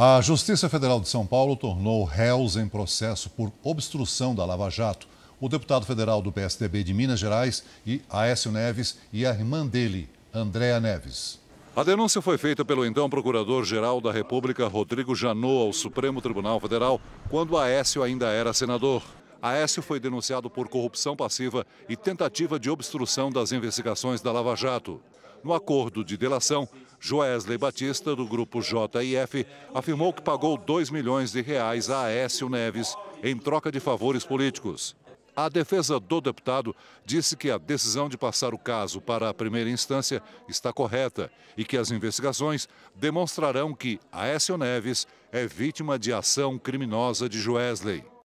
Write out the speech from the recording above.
A Justiça Federal de São Paulo tornou réus em processo por obstrução da Lava Jato o deputado federal do PSDB de Minas Gerais e Aécio Neves e a irmã dele, Andréa Neves. A denúncia foi feita pelo então Procurador-Geral da República, Rodrigo Janot, ao Supremo Tribunal Federal, quando Aécio ainda era senador. Aécio foi denunciado por corrupção passiva e tentativa de obstrução das investigações da Lava Jato. No acordo de delação, Joesley Batista, do grupo JIF, afirmou que pagou 2 milhões de reais a Aécio Neves em troca de favores políticos. A defesa do deputado disse que a decisão de passar o caso para a primeira instância está correta e que as investigações demonstrarão que Aécio Neves é vítima de ação criminosa de Joesley.